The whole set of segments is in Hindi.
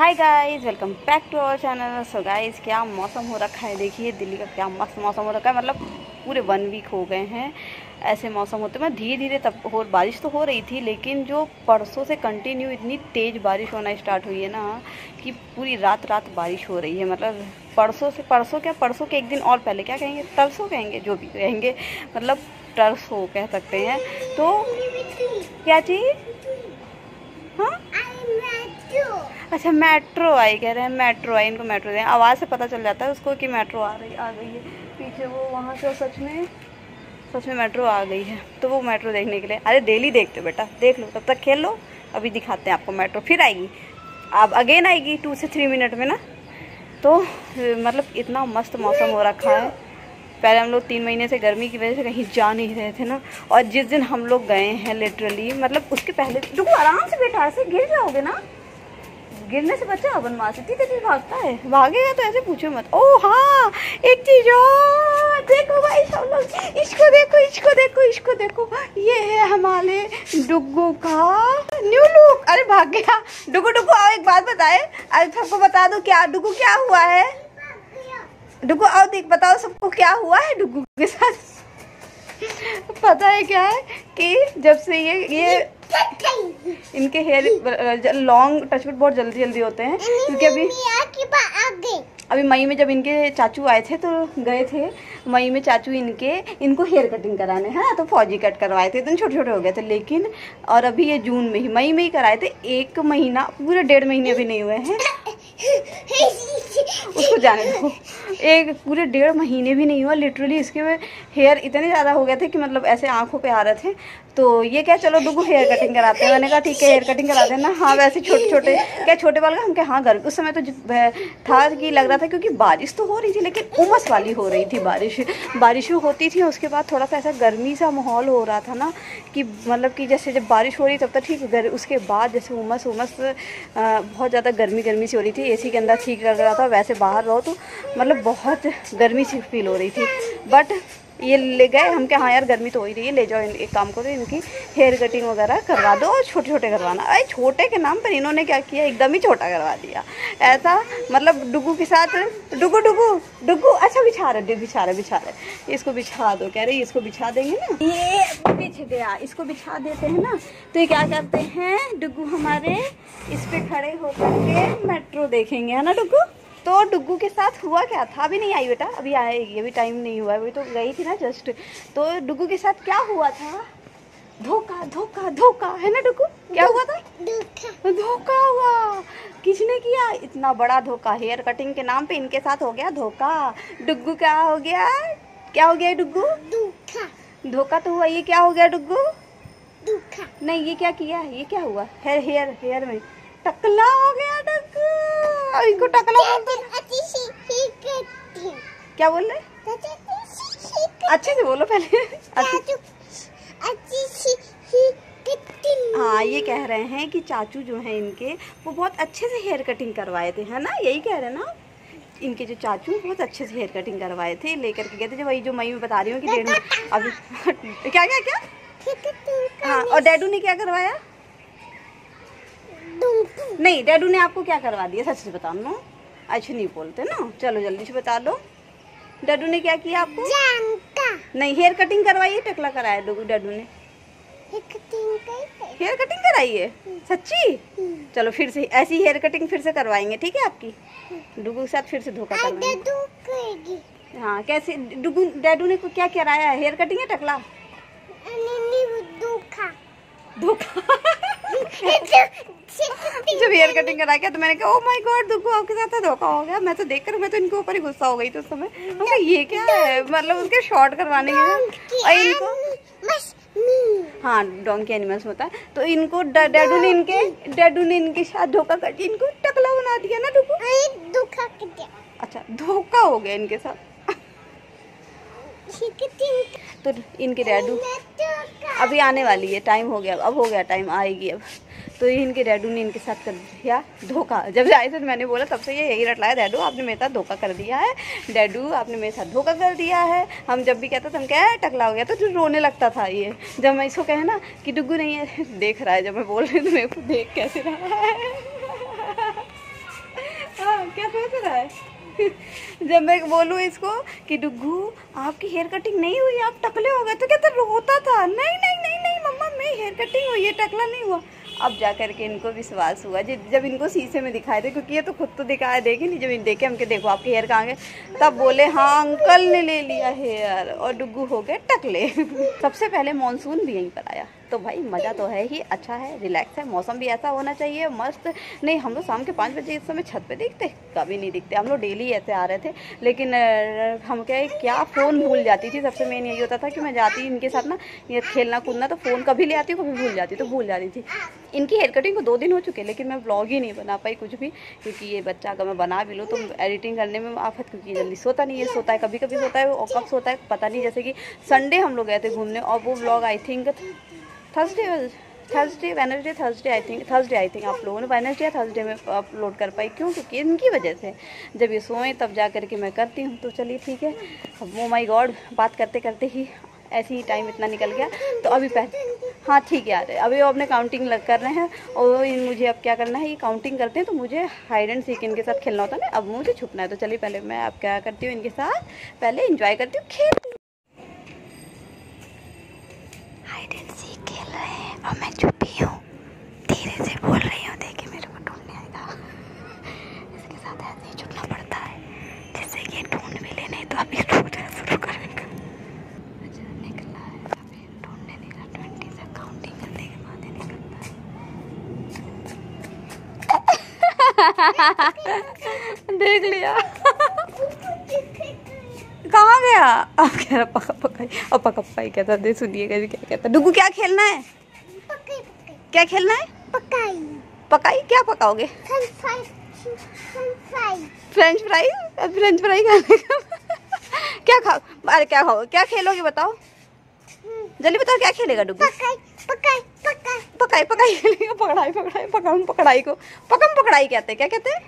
Hi guys welcome back to our channel so guys क्या मौसम हो रखा है? देखिए, दिल्ली का क्या मस्त मौसम हो रखा है। मतलब पूरे वन वीक हो गए हैं ऐसे मौसम होते। मैं धीरे धीरे तब हो बारिश तो हो रही थी, लेकिन जो परसों से कंटिन्यू इतनी तेज़ बारिश होना स्टार्ट हुई है ना, कि पूरी रात रात बारिश हो रही है। मतलब परसों से, परसों क्या, परसों के एक दिन और पहले क्या कहेंगे? तरसों कहेंगे, जो भी कहेंगे। मतलब तरसों कह सकते हैं। तो क्या चीज़ हाँ अच्छा मेट्रो आई, कह रहे हैं मेट्रो आई, इनको मेट्रो दें। आवाज़ से पता चल जाता है उसको कि मेट्रो आ रही, आ गई है। पीछे वो वहाँ से सच में सच में मेट्रो आ गई है। तो वो मेट्रो देखने के लिए, अरे डेली देखते हो बेटा, देख लो, तब तक खेल लो, अभी दिखाते हैं आपको मेट्रो, फिर आएगी। अब अगेन आएगी टू से थ्री मिनट में ना। तो मतलब इतना मस्त मौसम हो रखा है। पहले हम लोग तीन महीने से गर्मी की वजह से कहीं जा नहीं रहे थे ना। और जिस दिन हम लोग गए हैं लिटरली मतलब उसके पहले जो आराम से बैठा, ऐसे गिर जाओगे ना। गिरने से बच्चा बदमाश इतनी तेज भागता है। भागेगा तो ऐसे पूछो मत। ओ हाँ एक चीज़ और। देखो भाई सब लोग, इसको देखो इसको देखो इसको देखो। ये है हमारे डुगू का न्यू लुक। अरे, भाग गया। डुगू डुगू आओ एक बात बताए। अरे, सबको बता दो क्या डुगू क्या हुआ है? डुगू आओ देख, बताओ सबको क्या हुआ है डुगू के साथ? पता है क्या है कि जब से ये ये इनके हेयर लॉन्ग टचवुड बहुत जल्दी जल्दी होते हैं क्योंकि अभी अभी मई में जब इनके चाचू आए थे तो गए थे मई में चाचू इनके इनको हेयर कटिंग कराने हैं तो फौजी कट करवाए थे इतने छोटे छोटे हो गए थे लेकिन और अभी ये जून में ही मई में ही कराए थे एक महीना पूरे डेढ़ महीने अभी नहीं हुए हैं। उसको जाने दो। एक पूरे डेढ़ महीने भी नहीं हुआ लिटरली इसके हेयर इतने ज़्यादा हो गए थे कि मतलब ऐसे आँखों पे आ रहे थे। तो ये क्या, चलो डुगू हेयर कटिंग कराते हैं। मैंने कहा, ठीक है हेयर कटिंग करा देना। हाँ वैसे छोटे छोटे, क्या छोटे बाल का हम क्या हाँ गर्मी। उस समय तो था कि लग रहा था क्योंकि बारिश तो हो रही थी, लेकिन उमस वाली हो रही थी बारिश। बारिश होती थी, उसके बाद थोड़ा सा ऐसा गर्मी सा माहौल हो रहा था ना, कि मतलब कि जैसे जब बारिश हो रही तब तक ठीक उसके बाद जैसे उमस उमस बहुत ज़्यादा गर्मी गर्मी सी हो रही थी। एसी के अंदर ठीक लग रहा था वैसे बाहर रहो तो मतलब बहुत गर्मी सी फील हो रही थी। बट ये ले गए, हम क्या हाँ यार, गर्मी तो हो ही रही है, ले जाओ एक काम करो, इनकी हेयर कटिंग वगैरह करवा दो और छोटे छोटे करवाना। अरे, छोटे के नाम पर इन्होंने क्या किया? एकदम ही छोटा करवा दिया। ऐसा मतलब डुगू के साथ, डुगू डुगू डुगू अच्छा बिछा रहे बिछा रहे बिछा रहे। इसको बिछा दो, कह रहे, इसको बिछा देंगे ना। ये बिछ गया, इसको बिछा देते हैं ना तो ये क्या करते हैं, डुगू हमारे इस पे खड़े होकर के मेट्रो देखेंगे, है ना, डुगू? तो डुगू के साथ हुआ क्या था? अभी नहीं आई बेटा अभी आएगी अभी टाइम नहीं हुआ अभी तो गई थी ना जस्ट तो डुगू के साथ क्या हुआ था? धोखा धोखा धोखा है ना डुगू क्या हुआ था? धोखा। हुआ। किसने किया? इतना बड़ा धोखा हेयर कटिंग के नाम पे इनके साथ हो गया धोखा। डुगू क्या हो गया? क्या हो गया डुगू धोखा। तो हुआ ये क्या हो गया डुगू नहीं ये क्या किया? ये क्या हुआ? हेयर हेयर हेयर में टकला हो गया टकला इनको टकला। क्या बोल रहे? अच्छे से बोलो पहले। हाँ ये कह रहे हैं कि चाचू जो है इनके वो बहुत अच्छे से हेयर कटिंग करवाए थे है ना? यही कह रहे हैं ना? इनके जो चाचू बहुत अच्छे से हेयर कटिंग करवाए थे लेकर के गए थे। जो वही जो मई में बता रही हूँ कि डेडू अभी क्या क्या क्या? हाँ और डैडू ने क्या करवाया? नहीं डैडू ने आपको क्या करवा दिया? सच से बता नो। अच्छा नहीं बोलते ना। चलो जल्दी से बता दो। डैडू ने क्या किया आपको? नहीं हेयर कटिंग करवाई है टकला कराया डैडू ने। हेयर कटिंग कराई है? सच्ची? चलो फिर से ऐसी हेयर कटिंग फिर से करवाएँगे ठीक है आपकी? डुगू के साथ फिर से धोखा करवाएँगे हाँ। कैसे? डुगू डैडू ने क्या कराया हेयर कटिंग है टकला? धोखा। धोखा? जब हेयर कटिंग करा के तो मैंने कहा ओ माय गॉड दुखो आपके साथ धोखा हो गया? मैं तो देख कर मैं तो इनके ऊपर ही गुस्सा हो गई थी उस समय। मैं ये क्या है? मतलब उसके शॉर्ट करवाने के और इनको हाँ डोंकी एनिमल्स होता है। तो इनको डैडू ने इनके डैडू ने इनके साथ धोखा कर दिया। इनको टकला बना दिया ना डुको? धोखा कर दिया। अच्छा धोखा हो गया इनके साथ। तो इनके डैडू अभी आने वाली है टाइम हो गया अब हो गया टाइम आएगी अब। तो ये इनके डैडू ने इनके साथ कर दिया धोखा। जब से आए थे तो मैंने बोला, तब से ये यही रटलाया, डैडू, आपने मेरे साथ धोखा कर दिया है। डैडू, आपने मेरे साथ धोखा कर दिया है। हम जब भी कहते थे, हम क्या टकला हो गया। तो जो रोने लगता था ये। जब मैं इसको कहे ना कि डुगू नहीं है, देख रहा है, जब मैं बोल रही हूँ तो मेरे को देख कैसे रहा है। क्या सोच रहा है? जब मैं बोलूँ इसको कि डुगू आपकी हेयर कटिंग नहीं हुई, आप टकले हो गए। तो कहता, रोता था। नहीं नहीं नहीं नहीं, मम्मा, मैं हेयर कटिंग हुई है टकला नहीं हुआ। अब जा कर के इनको विश्वास हुआ जब इनको शीशे में दिखाए थे, क्योंकि ये तो खुद तो दिखाया, देखे नहीं, जब इन देखे हमके देखो, आपके हेयर कहाँ गए? तब बोले हाँ अंकल ने ले लिया हेयर और डुग्गू हो गए, टकले। सबसे पहले मानसून भी यहीं पर आया। तो भाई, मज़ा तो है ही अच्छा है रिलैक्स है, मौसम भी ऐसा होना चाहिए, मस्त। नहीं, हम लोग शाम के पाँच बजे इस समय छत पे दिखते, कभी नहीं दिखते, हम लोग डेली ऐसे आ रहे थे, लेकिन हम क्या क्या फ़ोन भूल जाती थी, सबसे मेन यही होता था कि मैं जाती, इनके साथ ना, ये खेलना कूदना तो फ़ोन कभी ले आती कभी भूल जाती तो भूल जाती थी। इनकी हेयर कटिंग को दो दिन हो चुके, लेकिन मैं ब्लॉग ही नहीं बना पाई कुछ भी, क्योंकि ये बच्चा अगर मैं बना भी लूँ तो एडिटिंग करने में आफत, क्योंकि जल्दी सोता नहीं है, सोता है कभी कभी सोता है, और कब सोता है, पता नहीं, जैसे कि संडे हम लोग गए थे घूमने, और वो blog I think Thursday Thursday Wednesday Thursday I think Thursday I think आप लोगों ने वेनसडे या थर्सडे में अपलोड कर पाई। क्यों? क्योंकि इनकी वजह से जब ये सोएँ, तब जा कर के मैं करती हूँ। तो चलिए ठीक है। अब वो माई गॉड बात करते करते ही ऐसे ही टाइम इतना निकल गया। तो अभी पहले हाँ ठीक है, यार। अभी वो अपने काउंटिंग लग कर रहे हैं। और मुझे अब क्या करना है? ये काउंटिंग करते हैं तो मुझे हाइड एंड सीक इनके साथ खेलना होता है ना। अब मुझे छुपना है। तो चलिए पहले मैं अब क्या करती हूँ? इनके साथ पहले इंजॉय करती हूँ। खेल सीक खेल रहे हैं और मैं छुपी हूँ धीरे से बोल रही हूँ देखिए मेरे को ढूँढने आएगा। इसके साथ ऐसे ही छुपना पड़ता है, जिससे कि ढूंढ भी लेने तो अभी ढूंढना शुरू करेगा। अच्छा निकला है। अभी ढूँढने निकला ट्वेंटी से काउंटिंग करने के बाद ही निकलता है। देख लिया। कहाँ गया? अब कह रहा पका पकाई और पका पकाई कहता दे सुनिएगा जी क्या कहता? डुगू क्या खेलना है? क्या खेलना है? पकाई। पकाई? क्या पकाओगे? फ्रेंच फ्राई फ्रेंच फ्राई खाने का? क्या खाओ? अरे क्या खाओ? क्या खेलोगे बताओ? जल्दी बताओ क्या खेलेगा डुगू? पकाई पकाई पकाई। पकाई पकाई खेलेगा। पकड़ाई पकड़ाई पकड़म पकड़ाई को। पकम पकड़ाई कहते हैं। क्या कहते हैं?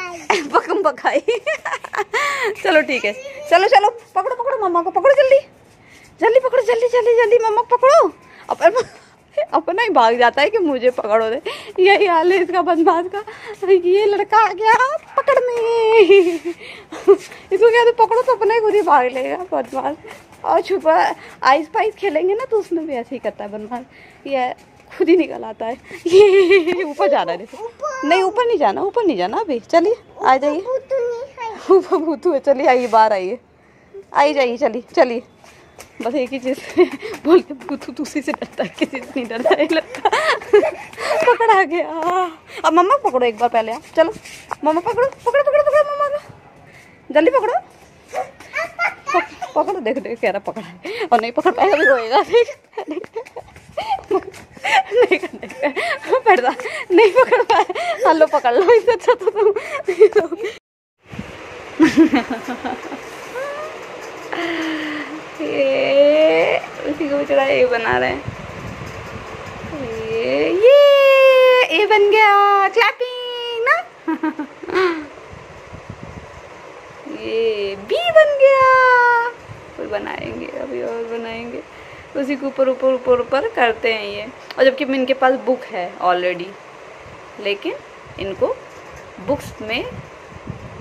पकम पकाई। चलो ठीक है। चलो चलो, पकड़ो पकड़ो, मम्मा को पकड़ो जल्दी। जल्दी पकड़ो, जल्दी जल्दी जल्दी, मम्मा को पकड़ो। अपन अपना ही भाग जाता है कि मुझे पकड़ो दे। यही हाल है इसका बदमाश का। ये लड़का आ गया पकड़ में इसको क्या तो पकड़ो तो अपना ही खुद ही भाग लेगा बदमाश। और छुपा आइस पाइस खेलेंगे ना तो उसमें भी ऐसे ही करता है बदमाश। ये खुद ही निकल आता है। ये ऊपर जाना है नहीं ऊपर नहीं जाना ऊपर नहीं जाना अभी। चलिए आ जाइए। ऊपर भूतू है चलिए आइए बाहर आइए। आई जाइए चलिए चलिए। बस एक ही चीज़ बोलते भूतू दूसरी से डरता है किसी से नहीं डरता है लगता पकड़ा गया। अब मम्मा पकड़ो एक बार पहले आप चलो। मम्मा पकड़ो पकड़ो पकड़ो पकड़ो मम्मा का। जल्दी पकड़ो। पकड़ो देख देख कह रहा पकड़ा है। और नहीं पकड़ पाएगा भी रोएगा देख नहीं कर नहीं पकड़ पाए हलो पकड़ लो इससे अच्छा तो तुम ये उसी को बेचारा ये बना रहे हैं ये ये ये बन गया क्लैपिंग ना ये बी बन गया फिर बनाएँगे अभी और बनाएँगे उसी के ऊपर ऊपर ऊपर ऊपर करते हैं ये। और जबकि इनके पास बुक है ऑलरेडी लेकिन इनको बुक्स में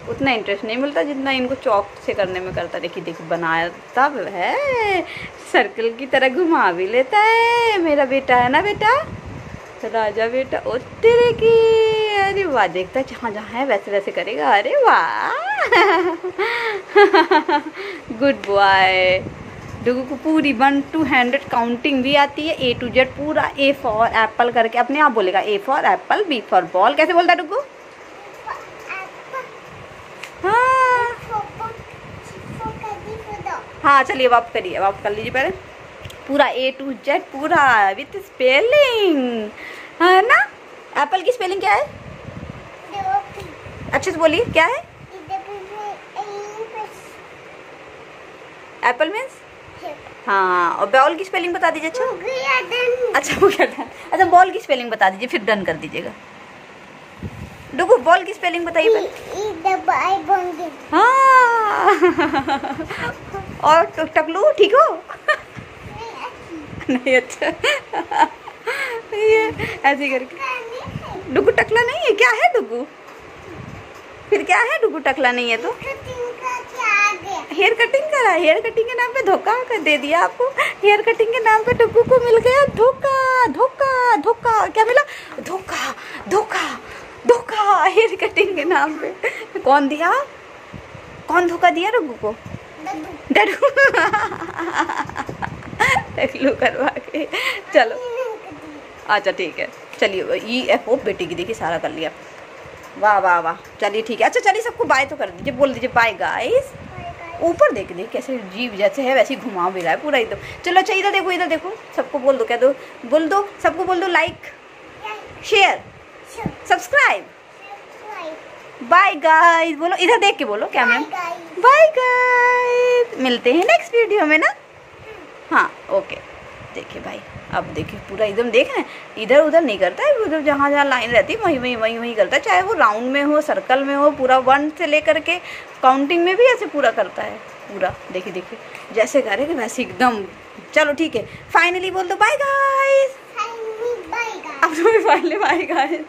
उतना इंटरेस्ट नहीं मिलता जितना इनको चौक से करने में करता। देखिए देखिए, बनाया तब है। सर्कल की तरह घुमा भी लेता है। मेरा बेटा है ना बेटा? राजा बेटा, ओ तेरे की। अरे वाह, देखता है जहाँ जहाँ है, वैसे वैसे करेगा। अरे वाह! गुड बॉय डुगू को पूरी वन टू हंड्रेड काउंटिंग भी आती है ए टू जेड पूरा ए फॉर एप्पल करके अपने आप बोलेगा A for apple B for ball कैसे बोलता है डुगू हाँ। हाँ चलिए आप करिए आप कर लीजिए पहले। पूरा ए टू जेड पूरा विथ स्पेलिंग है ना? एप्पल की स्पेलिंग क्या है? अच्छे से बोलिए, क्या है? एप्पल मीन्स हाँ और बॉल की स्पेलिंग बता दीजिए अच्छा? अच्छा वो क्या था? अच्छा बॉल की स्पेलिंग बता दीजिए, फिर डन कर दीजिएगा। डुगू बॉल की स्पेलिंग बताइए हाँ। और टकलू, ठीक हो? नहीं अच्छा। ये, ऐसे करके। डुगू, टकला नहीं है? क्या है डुगू? फिर क्या है डुगू, टकला नहीं है तो? हेयर कटिंग करा, हेयर कटिंग के नाम पे धोखा कर दे दिया आपको। हेयर कटिंग के नाम पे डुगू को मिल गया धोखा धोखा धोखा। क्या मिला? धोखा धोखा धोखा। हेयर कटिंग के नाम पे। कौन दिया? कौन धोखा दिया डुगू को? डरू करवा के। चलो। अच्छा ठीक है। चलिए ई एफ़ ओ बेटी की। देखिए, सारा कर लिया। वाह वाह वाह। चलिए, ठीक है। अच्छा चलिए, सबको बाय तो कर दीजिए। बोल दीजिए बाय गाइस ऊपर देख देख कैसे जीव जैसे है वैसे ही घुमा भी रहा है पूरा एकदम। चलो अच्छा इधर देखो इधर देखो। सबको बोल दो क्या दो। बोल दो सबको बोल दो like share subscribe bye guys बोलो इधर देख के बोलो क्या मैम? बाय गाइस मिलते हैं नेक्स्ट वीडियो में ना? हाँ ओके देखिए भाई। अब देखिए पूरा एकदम देख रहे हैं। इधर उधर नहीं करता है उधर जहाँ जहाँ लाइन रहती है वहीं वहीं वहीं वहीं करता है। चाहे वो राउंड में हो सर्कल में हो पूरा वन से लेकर के काउंटिंग में भी ऐसे पूरा करता है पूरा। देखिए देखिए जैसे करेगा वैसे एकदम। चलो ठीक है। फाइनली बोल दो बाय गाइस अब तो फाइनली बाय गाइस